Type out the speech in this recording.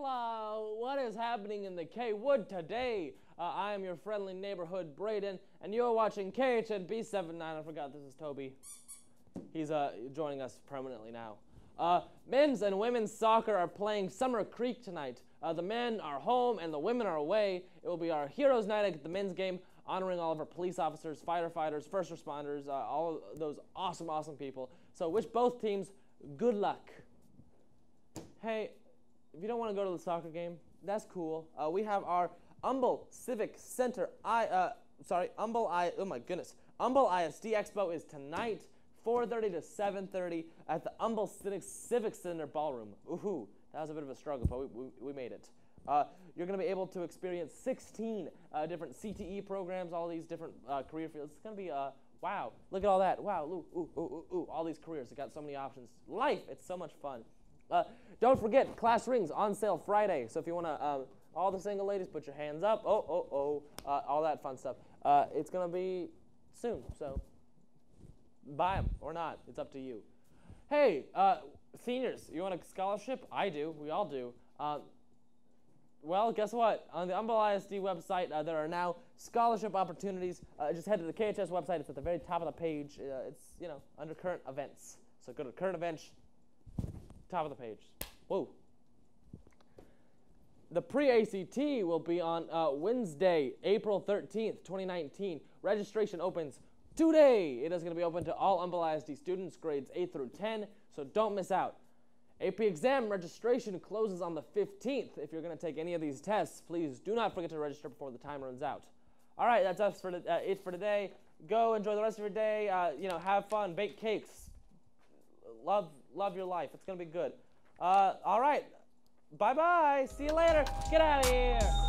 What is happening in the K Wood today? Uh, I am your friendly neighborhood Braden, and you're watching KHN B79. I forgot this is Toby. He's uh, joining us permanently now. Uh, men's and women's soccer are playing Summer Creek tonight. Uh, the men are home and the women are away. It will be our Heroes Night at the men's game, honoring all of our police officers, firefighters, first responders, uh, all those awesome, awesome people. So, wish both teams good luck. Hey, if you don't want to go to the soccer game, that's cool. Uh, we have our Humble Civic Center. I uh, sorry, Humble I. Oh my goodness, Humble ISD Expo is tonight, 4:30 to 7:30 at the Humble Civic Civic Center Ballroom. Ooh, that was a bit of a struggle, but we, we, we made it. Uh, you're going to be able to experience 16 uh, different CTE programs, all these different uh, career fields. It's going to be uh, wow. Look at all that. Wow. Ooh, ooh, ooh, ooh. All these careers. It got so many options. Life. It's so much fun. Uh, don't forget, class rings on sale Friday. So if you want to, um, all the single ladies, put your hands up. Oh, oh, oh, uh, all that fun stuff. Uh, it's gonna be soon, so buy them or not. It's up to you. Hey, uh, seniors, you want a scholarship? I do. We all do. Uh, well, guess what? On the Humble ISD website, uh, there are now scholarship opportunities. Just head to the KHS website. It's at the very top of the page. It's you know under current events. So go to current events, top of the page. Whoa. The pre-ACT will be on uh, Wednesday, April 13th, 2019. Registration opens today. It is going to be open to all Humble ISD students, grades 8 through 10, so don't miss out. AP exam registration closes on the 15th. If you're going to take any of these tests, please do not forget to register before the time runs out. All right, that's us for uh, it for today. Go enjoy the rest of your day. Uh, you know, have fun, bake cakes, love love your life. It's gonna be good. Uh, all right, bye bye. See you later. Get out of here.